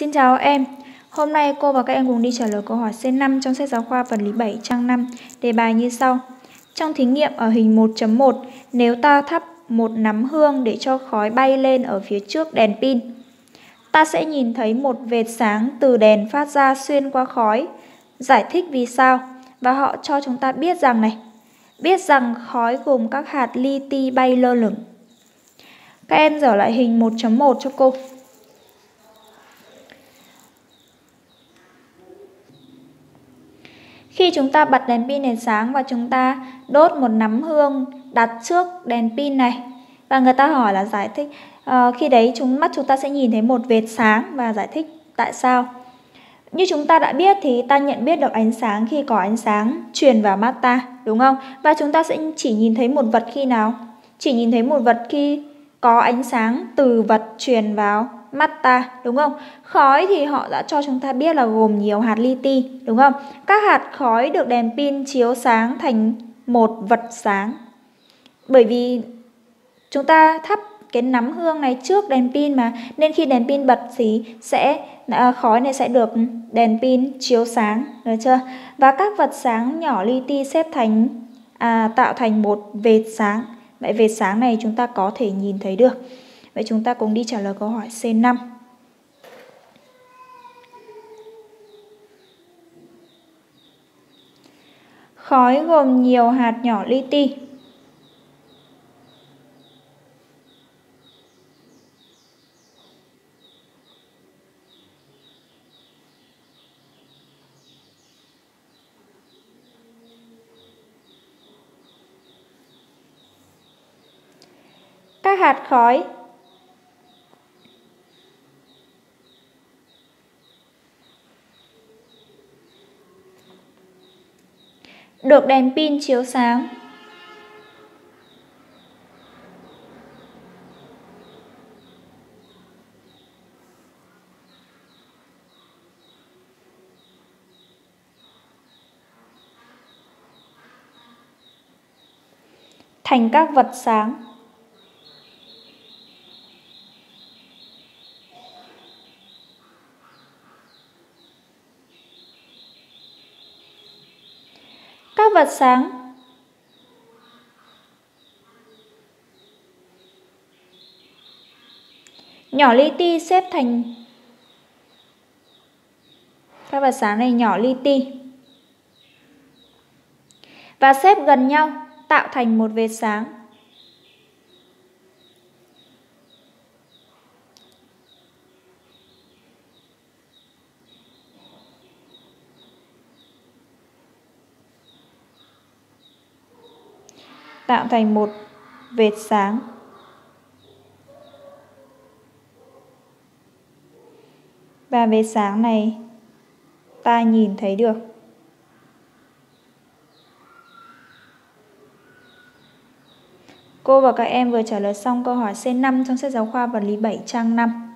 Xin chào em. Hôm nay cô và các em cùng đi trả lời câu hỏi C5 trong sách giáo khoa vật lý 7 trang 5. Đề bài như sau. Trong thí nghiệm ở hình 1.1, nếu ta thắp một nắm hương để cho khói bay lên ở phía trước đèn pin, ta sẽ nhìn thấy một vệt sáng từ đèn phát ra xuyên qua khói. Giải thích vì sao? Và họ cho chúng ta biết rằng này, biết rằng khói gồm các hạt li ti bay lơ lửng. Các em dở lại hình 1.1 cho cô. Khi chúng ta bật đèn pin đèn sáng và chúng ta đốt một nắm hương đặt trước đèn pin này và người ta hỏi là giải thích uh, khi đấy chúng mắt chúng ta sẽ nhìn thấy một vệt sáng và giải thích tại sao. Như chúng ta đã biết thì ta nhận biết được ánh sáng khi có ánh sáng truyền vào mắt ta, đúng không? Và chúng ta sẽ chỉ nhìn thấy một vật khi nào? Chỉ nhìn thấy một vật khi có ánh sáng từ vật truyền vào mắt ta, đúng không? Khói thì họ đã cho chúng ta biết là gồm nhiều hạt li ti, đúng không? Các hạt khói được đèn pin chiếu sáng thành một vật sáng. Bởi vì chúng ta thắp cái nắm hương này trước đèn pin mà nên khi đèn pin bật thì sẽ à, khói này sẽ được đèn pin chiếu sáng được chưa và các vật sáng nhỏ li ti xếp thành à, tạo thành một vệt sáng vậy vệt sáng này chúng ta có thể nhìn thấy được Vậy chúng ta cùng đi trả lời câu hỏi C5. Khói gồm nhiều hạt nhỏ li ti. Các hạt khói được đèn pin chiếu sáng. thành các vật sáng. Các vật sáng. Nhỏ li ti xếp thành các vật sáng này, nhỏ li ti. Và xếp gần nhau, tạo thành một vệt sáng. Tạo thành một vệt sáng. Và vệt sáng này ta nhìn thấy được. Cô và các em vừa trả lời xong câu hỏi C5 trong sách giáo khoa vật lý 7 trang 5.